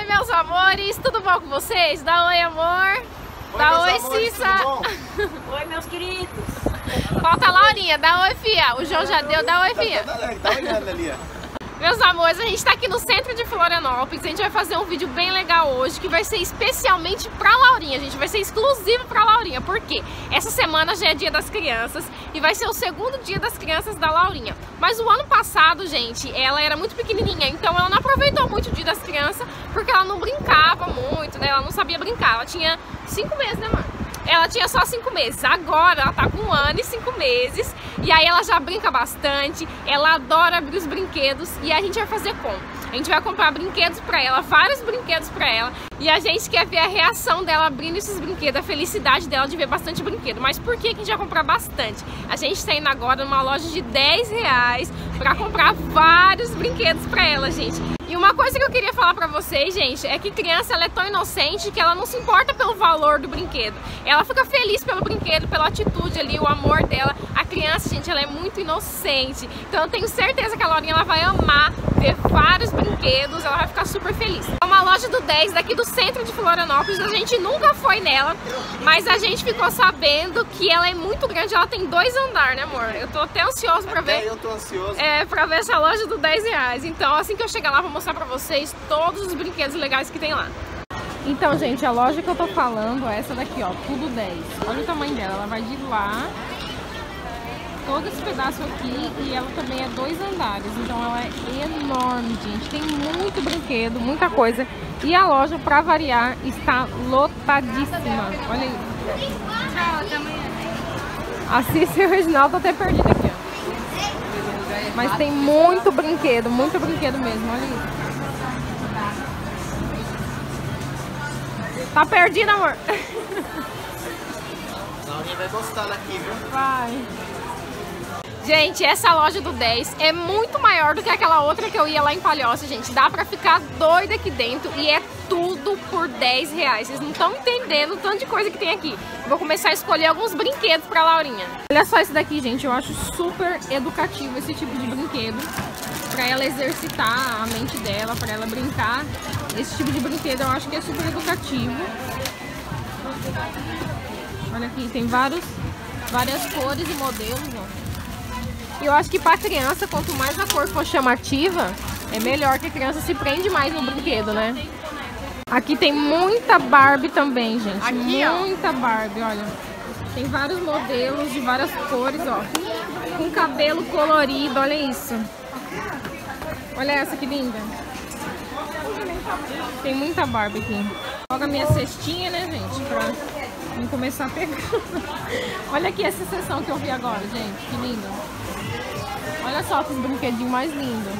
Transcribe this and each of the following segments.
Oi, meus amores, tudo bom com vocês? Dá oi, amor. Oi, Dá oi, amores, Cissa. Oi, meus queridos. Falta a Laurinha, dá oi, fia. O João já deu, dá oi, fia. Tá, olhando ali, ó. Meus amores, a gente tá aqui no centro de Florianópolis. A gente vai fazer um vídeo bem legal hoje, que vai ser especialmente pra Laurinha, gente. Vai ser exclusivo pra Laurinha. Por quê? Essa semana já é dia das crianças e vai ser o segundo dia das crianças da Laurinha. Mas o ano passado, gente, ela era muito pequenininha, então ela não aproveitou muito o dia das crianças, porque ela não brincava muito, né? Ela não sabia brincar. Ela tinha cinco meses, né, mano? Ela tinha só cinco meses, agora ela tá com um ano e cinco meses. E aí ela já brinca bastante, ela adora abrir os brinquedos. E a gente vai fazer como? A gente vai comprar brinquedos pra ela, vários brinquedos pra ela. E a gente quer ver a reação dela abrindo esses brinquedos A felicidade dela de ver bastante brinquedo. Mas por que, que a gente vai comprar bastante? A gente tá indo agora numa loja de 10 reais Pra comprar vários brinquedos pra ela, gente e uma coisa que eu queria falar pra vocês, gente, é que criança ela é tão inocente que ela não se importa pelo valor do brinquedo. Ela fica feliz pelo brinquedo, pela atitude ali, o amor dela. A criança, gente, ela é muito inocente. Então eu tenho certeza que a Laurinha ela vai amar ver vários brinquedos, ela vai ficar super feliz. É uma loja do 10 daqui do centro de Florianópolis, a gente nunca foi nela, mas a gente ficou sabendo que ela é muito grande, ela tem dois andares, né amor? Eu tô até ansioso pra Até ver. eu tô ansioso. É, pra ver essa loja do 10 reais. Então, assim que eu chegar lá, vou mostrar pra vocês todos os brinquedos legais que tem lá. Então, gente, a loja que eu tô falando é essa daqui, ó, tudo 10. Olha o tamanho dela, ela vai de lá, todo esse pedaço aqui, e ela também é dois andares. Então, ela é enorme, gente. Tem muito brinquedo, muita coisa. E a loja, pra variar, está lotadíssima. Olha aí. Tchau, até amanhã. A Cícia e o Reginaldo até perdido aqui. Mas tem muito brinquedo, muito brinquedo mesmo, olha isso. Tá perdido, amor? A Laurinha vai gostar daqui, viu? Vai. Gente, essa loja do 10 é muito maior do que aquela outra que eu ia lá em Palhoça, gente. Dá pra ficar doida aqui dentro e é tudo por 10 reais. Vocês não estão entendendo o tanto de coisa que tem aqui. Vou começar a escolher alguns brinquedos pra Laurinha. Olha só esse daqui, gente. Eu acho super educativo esse tipo de brinquedo. Pra ela exercitar a mente dela, pra ela brincar. Esse tipo de brinquedo eu acho que é super educativo. Olha aqui, tem vários, várias cores e modelos, ó. E eu acho que pra criança, quanto mais a cor for chamativa, é melhor que a criança se prende mais no brinquedo, né? Aqui tem muita Barbie também, gente. Aqui, ó. muita Barbie, olha. Tem vários modelos de várias cores, ó. Com cabelo colorido, olha isso. Olha essa que linda. Tem muita Barbie aqui. Joga a minha cestinha, né, gente? Pra não começar a pegar. olha aqui essa sessão que eu vi agora, gente. Que linda. Olha só que brinquedinho mais lindo.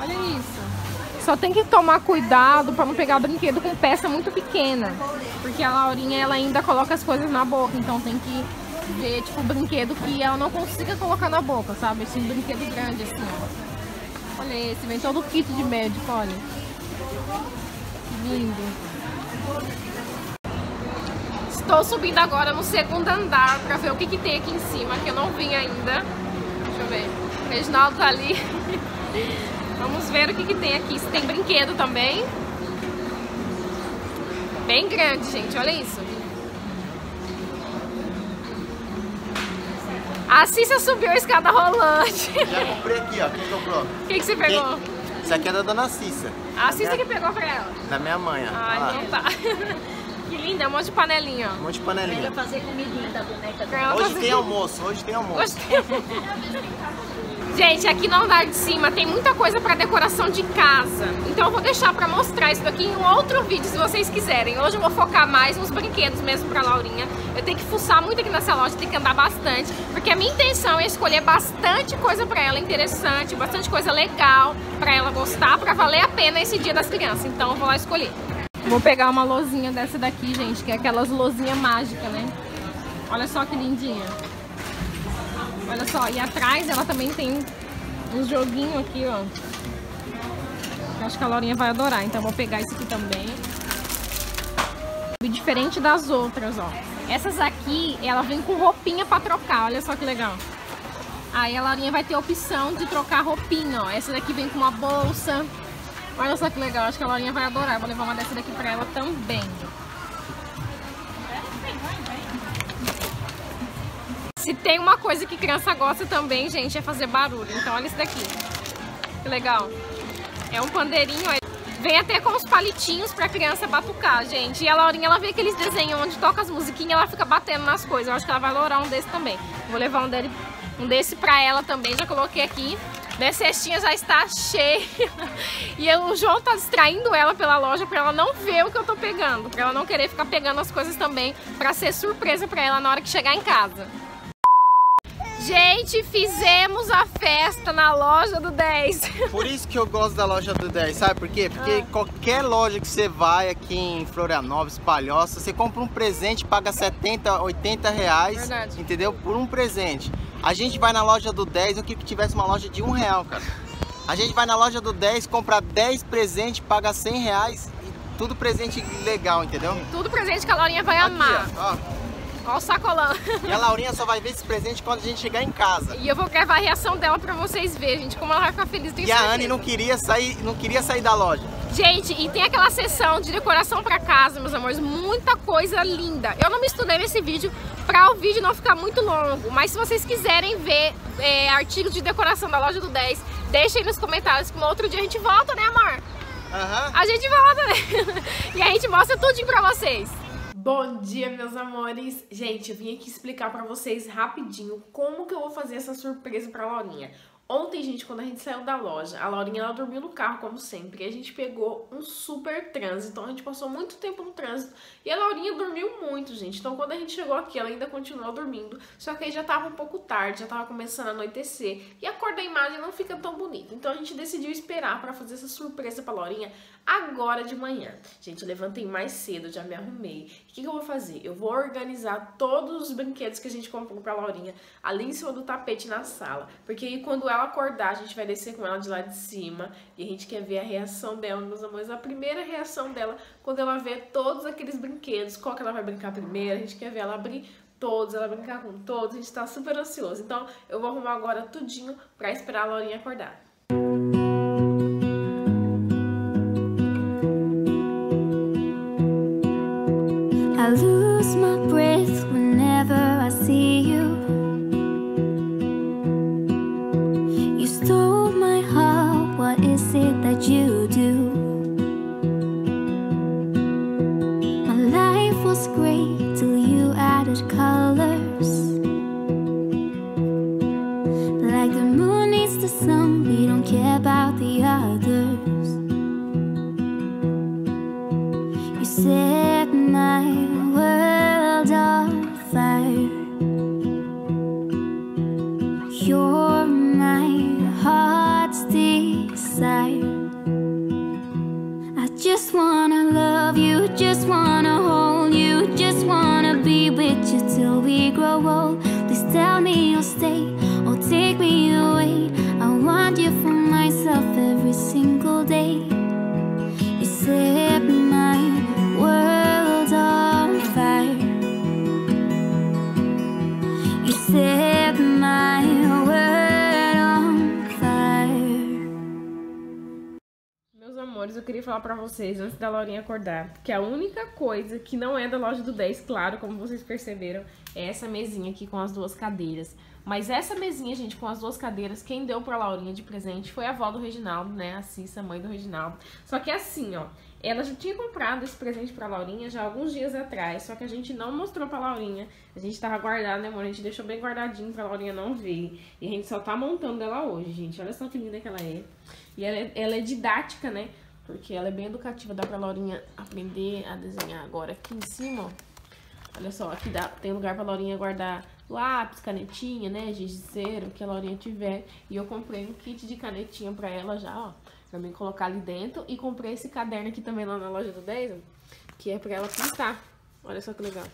Olha isso. Só tem que tomar cuidado para não pegar brinquedo com peça muito pequena. Porque a Laurinha ela ainda coloca as coisas na boca. Então tem que ver, tipo, brinquedo que ela não consiga colocar na boca, sabe? Esse brinquedo grande assim. Olha esse, vem todo o kit de médico, olha. Lindo. Estou subindo agora no segundo andar para ver o que, que tem aqui em cima, que eu não vim ainda. Ver. O Reginaldo tá ali. Vamos ver o que, que tem aqui. Se tem brinquedo também. Bem grande, gente. Olha isso. A Cícia subiu a escada rolante. Já comprei aqui, ó. Quem comprou? O que, que você pegou? Isso aqui é da dona Cissa. A Cícia que pegou pra ela. Da minha mãe, ó. Lá. não tá. Linda, é um monte de panelinha. Um monte de Pra panelinha. fazer comidinha da boneca Pra ela Hoje fazer- tem almoço, hoje tem almoço. Gente, aqui no andar de cima tem muita coisa para decoração de casa. Então eu vou deixar para mostrar isso daqui em um outro vídeo, se vocês quiserem. Hoje eu vou focar mais nos brinquedos mesmo para Laurinha. Eu tenho que fuçar muito aqui nessa loja, tenho que andar bastante, porque a minha intenção é escolher bastante coisa para ela interessante, bastante coisa legal para ela gostar, para valer a pena esse dia das crianças. Então eu vou lá escolher. Vou pegar uma lozinha dessa daqui, gente, que é aquelas lozinhas mágicas, né? Olha só que lindinha. Olha só, e atrás ela também tem um joguinho aqui, ó. Que acho que a Laurinha vai adorar, então eu vou pegar esse aqui também. E diferente das outras, ó. Essas aqui, ela vem com roupinha pra trocar, olha só que legal. Aí a Laurinha vai ter a opção de trocar roupinha, ó. Essa daqui vem com uma bolsa. Olha só que legal, acho que a Laurinha vai adorar. Vou levar uma dessa daqui pra ela também. Se tem uma coisa que criança gosta também, gente, é fazer barulho. Então olha isso daqui. Que legal. É um pandeirinho, vem até com os palitinhos pra criança batucar, gente. E a Laurinha, ela vê aqueles desenhos onde toca as musiquinhas ela fica batendo nas coisas. Eu acho que ela vai lourar um desse também. Vou levar um, dele, um desse pra ela também, já coloquei aqui. Minha cestinha já está cheia. E o João tá distraindo ela pela loja pra ela não ver o que eu tô pegando. Pra ela não querer ficar pegando as coisas também, pra ser surpresa pra ela na hora que chegar em casa. Gente, fizemos a festa na loja do 10. Por isso que eu gosto da loja do 10, sabe por quê? Porque Ah. qualquer loja que você vai aqui em Florianópolis, Palhoça, você compra um presente, paga 70, 80 reais, Verdade. entendeu? Por um presente. A gente vai na loja do 10, eu queria que tivesse uma loja de um real, cara. A gente vai na loja do 10, compra 10 presentes, paga 100 reais e tudo presente legal, entendeu? Tudo presente que a Laurinha vai Aqui, amar. ó, ó. Olha o sacolão. E a Laurinha só vai ver esse presente quando a gente chegar em casa. E eu vou gravar a reação dela pra vocês verem, gente, como ela vai ficar feliz. E a certeza. Anne não queria sair, não queria sair da loja. Gente, e tem aquela sessão de decoração pra casa, meus amores, muita coisa linda. Eu não misturei nesse vídeo pra o vídeo não ficar muito longo, mas se vocês quiserem ver é, artigos de decoração da loja do 10, deixem aí nos comentários que um outro dia a gente volta, né amor? Aham. A gente volta, né? e a gente mostra tudinho pra vocês. Bom dia, meus amores. Gente, eu vim aqui explicar pra vocês rapidinho como que eu vou fazer essa surpresa pra Laurinha. Ontem, gente, quando a gente saiu da loja, a Laurinha ela dormiu no carro, como sempre, e a gente pegou um super trânsito. Então a gente passou muito tempo no trânsito e a Laurinha dormiu muito, gente. Então quando a gente chegou aqui, ela ainda continuou dormindo. Só que aí já tava um pouco tarde, já tava começando a anoitecer. E a cor da imagem não fica tão bonita. Então a gente decidiu esperar pra fazer essa surpresa pra Laurinha agora de manhã. Gente, eu levantei mais cedo, já me arrumei. O que, que eu vou fazer? Eu vou organizar todos os brinquedos que a gente comprou pra Laurinha ali em cima do tapete na sala. Porque aí quando ela acordar, a gente vai descer com ela de lá de cima e a gente quer ver a reação dela, meus amores. A primeira reação dela quando ela vê todos aqueles brinquedos. Qual que ela vai brincar primeiro? A gente quer ver ela abrir todos, ela brincar com todos. A gente tá super ansioso. Então eu vou arrumar agora tudinho pra esperar a Laurinha acordar. Queria falar pra vocês antes da Laurinha acordar que a única coisa que não é da loja do 10, claro, como vocês perceberam, é essa mesinha aqui com as duas cadeiras. Mas essa mesinha, gente, com as duas cadeiras, quem deu pra Laurinha de presente foi a avó do Reginaldo, né? A Cissa, mãe do Reginaldo. Só que assim, ó, ela já tinha comprado esse presente pra Laurinha já alguns dias atrás, só que a gente não mostrou pra Laurinha. A gente tava guardado, né, amor? A gente deixou bem guardadinho pra Laurinha não ver. E a gente só tá montando ela hoje, gente. Olha só que linda que ela é. E ela é, ela é didática, né? Porque ela é bem educativa, dá pra Laurinha aprender a desenhar agora. Aqui em cima, ó. Olha só, aqui dá, tem lugar pra Laurinha guardar lápis, canetinha, né? Giz de cera, o que a Laurinha tiver. E eu comprei um kit de canetinha pra ela já, ó. Pra mim colocar ali dentro. E comprei esse caderno aqui também lá na loja do 10, ó, que é pra ela pintar. Olha só que legal.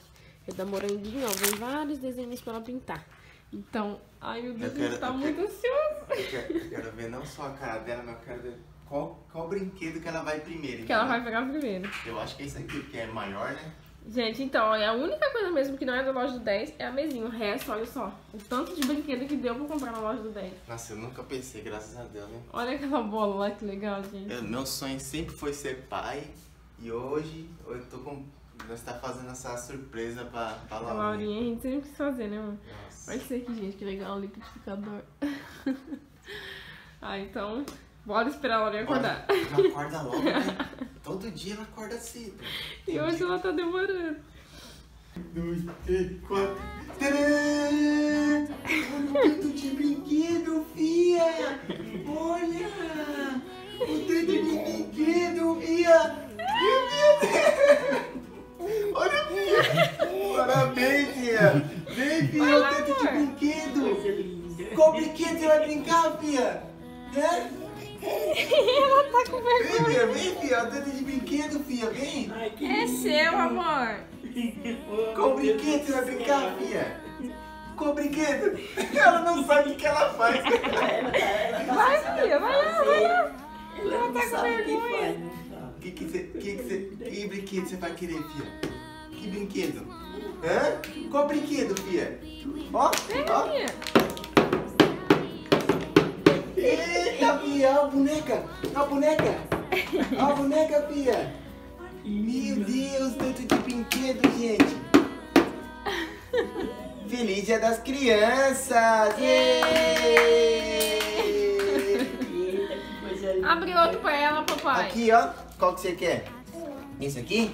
É da moranguinho, ó. Vem vários desenhos pra ela pintar. Então, ai meu Deus, Eu quero- tá eu muito ansioso. Eu quero, eu quero ver não só a cara dela, mas eu quero ver qual, qual brinquedo que ela vai primeiro. Que ela vai pegar primeiro. Eu acho que é isso aqui, porque é maior, né? Gente, então, olha, a única coisa mesmo que não é da loja do 10 é a mesinha. O resto, olha só. O tanto de brinquedo que deu pra comprar na loja do 10. Nossa, eu nunca pensei, graças a Deus, né? Olha aquela bola lá, que legal, gente. Eu- meu sonho sempre foi ser pai. E hoje eu tô com. Nós tá fazendo essa surpresa pra, pra A Laurinha. Laurinha, a gente sempre quis fazer, né, mano? Nossa. Olha isso aqui, gente, que legal, o liquidificador. ah, então, bora esperar a Laurinha acordar. Ela acorda logo, né? Todo dia ela acorda cedo. E hoje ela tá demorando. dois, três, quatro. Tadã! Qual brinquedo você vai brincar, fia? Qual brinquedo? Ela não sabe o que ela faz. Vai, filha, vai lá, vai lá. Ela Ela não tá com sabe o que vergonha. Que, que, você, que, que, brinquedo você vai querer, fia? Que brinquedo? Hã? Qual brinquedo, fia? Ó, Vem, ó. Eita, fia, ó a boneca. Ó a boneca. Ó a boneca, fia. Meu Deus, tanto de brinquedo, gente. Feliz Dia das Crianças! Êêêê! Eita, que coisa linda. Abre outro pra ela, papai. Aqui, ó. Qual que você quer? Esse aqui?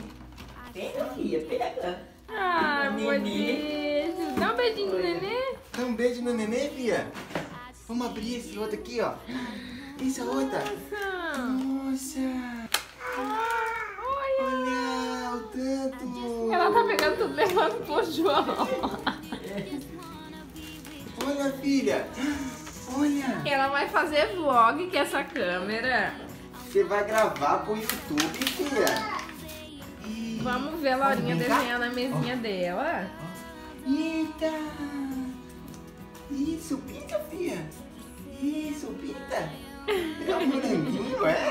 Pega, filha, pega. Ai, amor Nenê. Deus. Dá um beijinho no nenê. Dá um beijo no neném, fia. Vamos abrir esse outro aqui, ó. Essa outra. Nossa. Nossa. Olha. Olha o tanto. Ela tá pegando tudo levando pro João. Olha, filha. Olha. Ela vai fazer vlog com essa câmera. Você vai gravar pro YouTube, filha. Ih, Vamos ver a Laurinha cá. desenhando a mesinha dela. Eita. Isso, pinta, filha. Isso, pinta. É um moranguinho, é?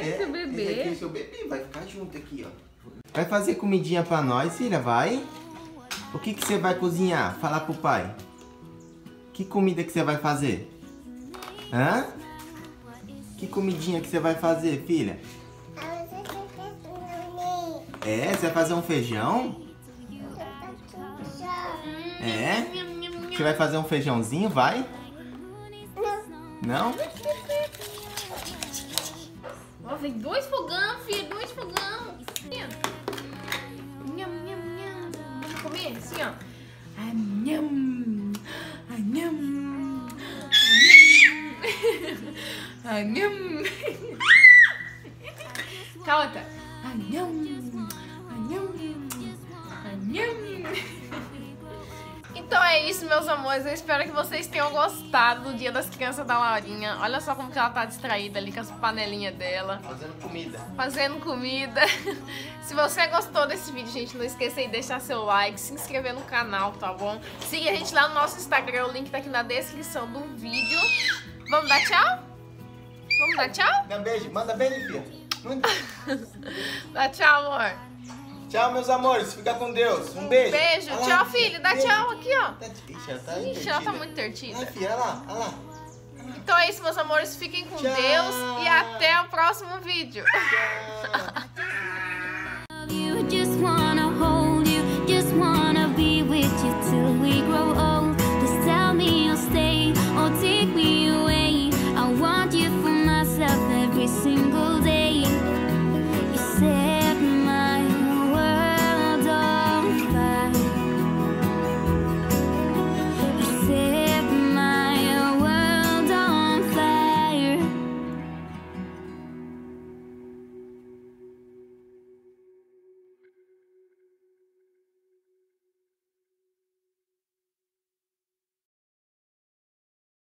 Esse É, bebê. Esse aqui é o seu bebê, vai ficar junto aqui, ó. Vai fazer comidinha pra nós, filha, vai? O que que você vai cozinhar? Fala pro pai. Que comida que você vai fazer? Hã? Que comidinha que você vai fazer, filha? É, você vai fazer um feijão? É? Você vai fazer um feijãozinho, vai? Não? Ó, vem dois fogão, filho, dois fogão. Assim, ó. Nham, nham. Vamos comer assim, ó. Ah, nham. Ah, nham. Ah. Calma, Ah, nham. É isso, meus amores. Eu espero que vocês tenham gostado do Dia das Crianças da Laurinha. Olha só como que ela tá distraída ali com as panelinhas dela Fazendo comida. fazendo comida. Se você gostou desse vídeo, gente, não esqueça de deixar seu like, se inscrever no canal, tá bom? Siga a gente lá no nosso Instagram, o link tá aqui na descrição do vídeo. Vamos dar tchau? Vamos dar tchau? Dá um beijo, manda beijo, filha. Dá tchau, amor. Tchau, meus amores. Fica com Deus. Um beijo. Beijo. Olha lá, Tchau, filho. Dá Beijo. tchau aqui, ó. Tá- Ixi, ela tá Ixi, ela tá muito tertida. Olha lá, olha lá. Então é isso, meus amores. Fiquem com Tchau. Deus e até o próximo vídeo. Tchau.